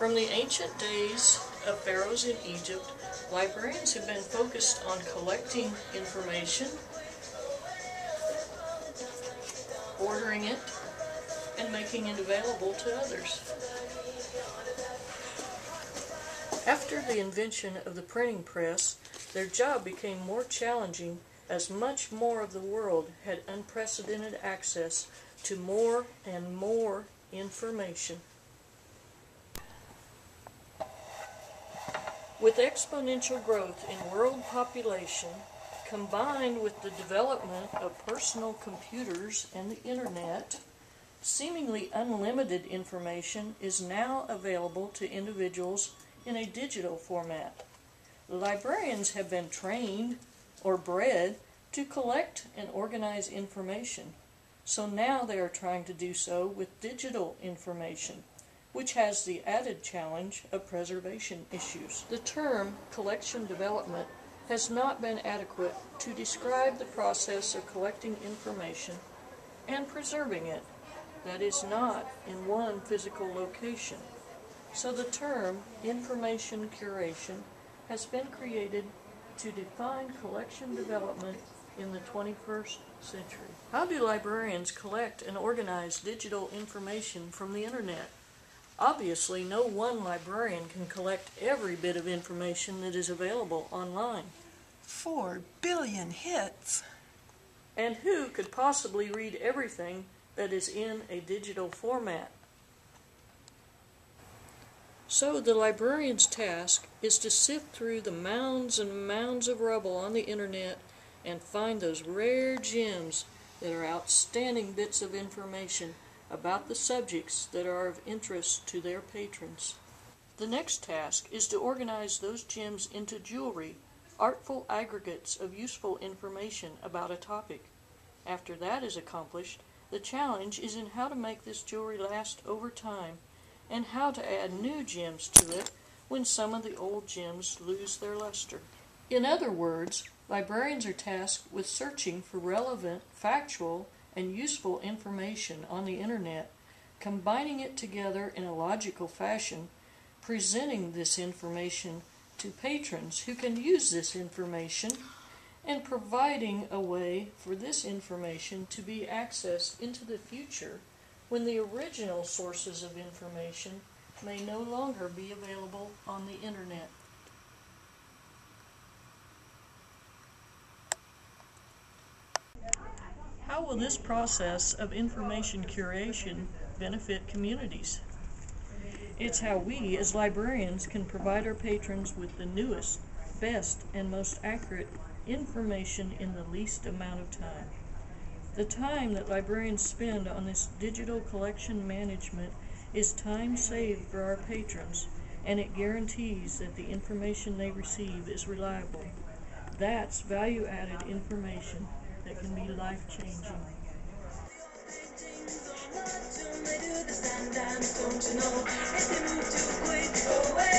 From the ancient days of pharaohs in Egypt, librarians have been focused on collecting information, ordering it, and making it available to others. After the invention of the printing press, their job became more challenging as much more of the world had unprecedented access to more and more information. With exponential growth in world population, combined with the development of personal computers and the internet, seemingly unlimited information is now available to individuals in a digital format. Librarians have been trained or bred to collect and organize information, so now they are trying to do so with digital information which has the added challenge of preservation issues. The term collection development has not been adequate to describe the process of collecting information and preserving it that is not in one physical location. So the term information curation has been created to define collection development in the 21st century. How do librarians collect and organize digital information from the internet? Obviously, no one librarian can collect every bit of information that is available online. Four billion hits. And who could possibly read everything that is in a digital format? So the librarian's task is to sift through the mounds and mounds of rubble on the internet and find those rare gems that are outstanding bits of information about the subjects that are of interest to their patrons. The next task is to organize those gems into jewelry, artful aggregates of useful information about a topic. After that is accomplished, the challenge is in how to make this jewelry last over time and how to add new gems to it when some of the old gems lose their luster. In other words, librarians are tasked with searching for relevant, factual, and useful information on the internet, combining it together in a logical fashion, presenting this information to patrons who can use this information, and providing a way for this information to be accessed into the future when the original sources of information may no longer be available on the internet. How will this process of information curation benefit communities? It's how we, as librarians, can provide our patrons with the newest, best, and most accurate information in the least amount of time. The time that librarians spend on this digital collection management is time saved for our patrons, and it guarantees that the information they receive is reliable. That's value added information that can be life changing. Don't you know if they move too quick, away.